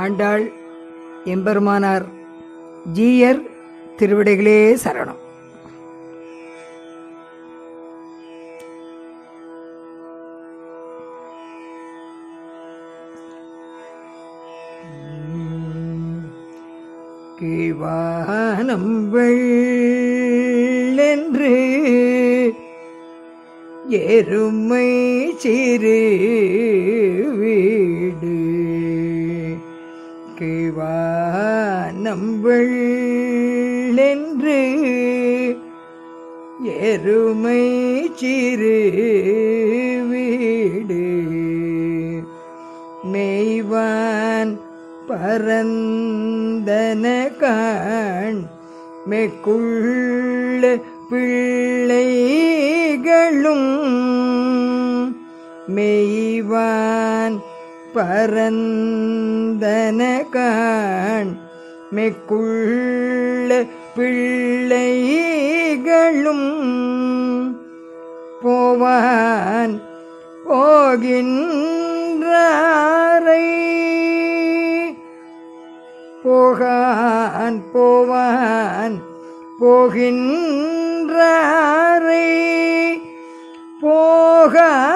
ஆண்டாள் எம்பெருமானார் ஜீயர் திருவிடைகளே சரணம். கீழ்வானம் வெள்ளென்று எருமை சிறு கீழ்வானம் என்று எருமை சிறு வீடு மெய்வான் பரந்தன காண் மெக்குள்ள பிள்ளைகளும் மெய்வான் பரந்தன காண் மெக்குள்ள பிள்ளைகளும் போவான் போகின்றாரை. போகான் போவான் போகின்றாரை. போகான்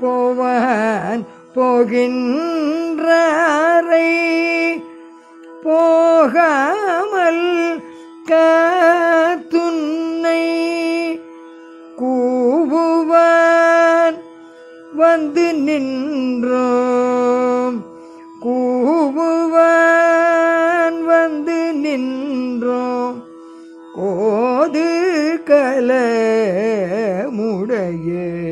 போவான் போகின்றாரை. போகாமல் காத்துன்னை கூவுவான். வந்து நின்றோம். கூவுவான். வந்து நின்றோம். கோது கல கலமுடைய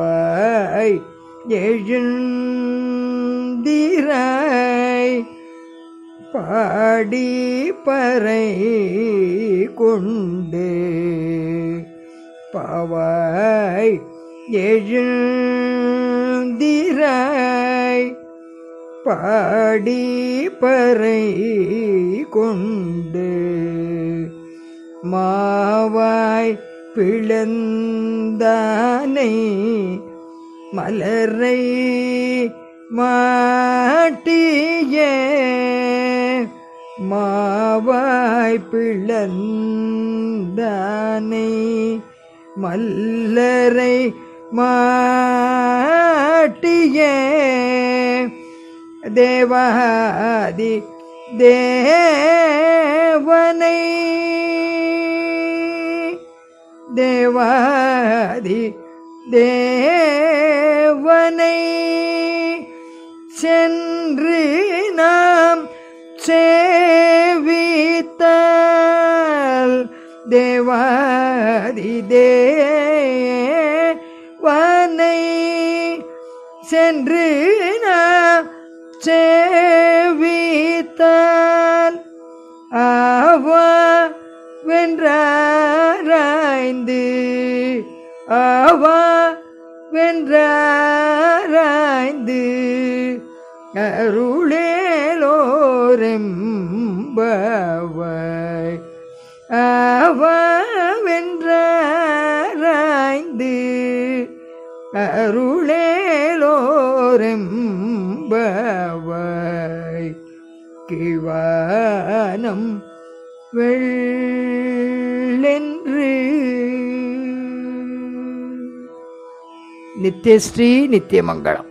பவாய் எழுந்திராய். பாடி பறை கொண்டு பவாய் எழுந்திராய். பாடி பறை கொண்டு மாவாய் பிளந்தானை மலரை மாட்டிய. மாவாய் பிளந்தானை மல்லரை மாட்டிய. தேவாதி தேவனை தேவாதி தேவனை சென்று நாம் சேவித்தால் தேவாதி தேவனை சென்று நாம் சேவித்தால் ஆவா வென்றார் வென்றாராய்ந்து ஆவா வென்றாராய்ந்து அருளேலோரெம்பவாய் ஆவா வென்றாராய்ந்து அருளேலோரெம்பவாய் கிவானம் வெள்ளென்று நித்யஸ்ரீ நித்தியமங்கலம்